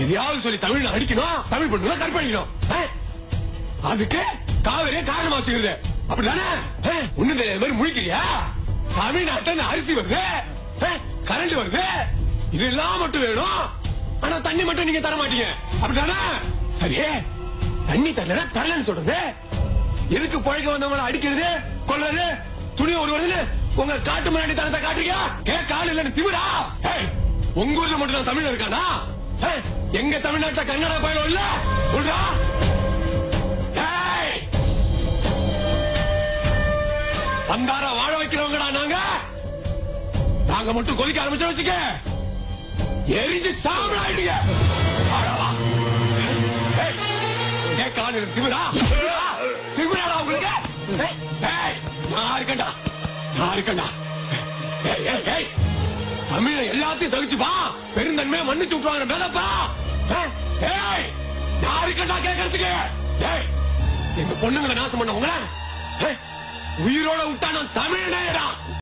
எதையாவது சொல்லி தமிழ்ல அடிக்கணும் தமிழ் பண்ணுங்க கற்பழிக்கணும் அதுக்கு காவிரியை காரணமா வச்சுக்கிறது. அப்படிதானே? ஏய், ஒண்ணும் தெரியாத மாதிரி முழிக்கிறியா? தமிழ்நாட்டுல அரிசி வருது. கரண்ட் வருது. இதெல்லாம் மட்டும் வேணும். ஆனா தண்ணி மட்டும் நீங்க தர மாட்டீங்க. அப்படிதானே? சரி தண்ணி தரலன்னா தரலன்னு சொல்றது. எதுக்கு பழக்க வந்தவங்கள அடிக்கிறது கொள்றது துணி ஒரு வருதுன்னு உங்க காட்டு முன்னாடி தரத்தை காட்டுறீங்க? கேட்க ஆள் இல்லன்னு திமிரா? உங்க ஊர்ல மட்டும் நான் தமிழ் இருக்கானா? எங்க தமிழ்நாட்டுல கன்னடா பயிலும் இல்ல? சொல்றா. ஏய், வந்தார வாழ வைக்கிறவங்கடா நாங்க. நாங்க மட்டும் கொதிக்க ஆரம்பிச்சு வச்சுக்க. எரிஞ்சு சாம்பல் திமிரா? திமிராடா உங்களுக்கு? நான் இருக்கேன்டா. நான் இருக்கண்டா தமிழ எல்லாத்தையும் சகிச்சுப்பா பெருந்தன்மையை மன்னிச்சு விட்டுவாங்க மேலப்பா ஏய், நான் இருக்கேன்டா கேட்கறதுக்கு ஏய் எங்க பொண்ணுங்களை நாசம் பண்ண உங்கள உயிரோட விட்டா நான் தமிழனேடா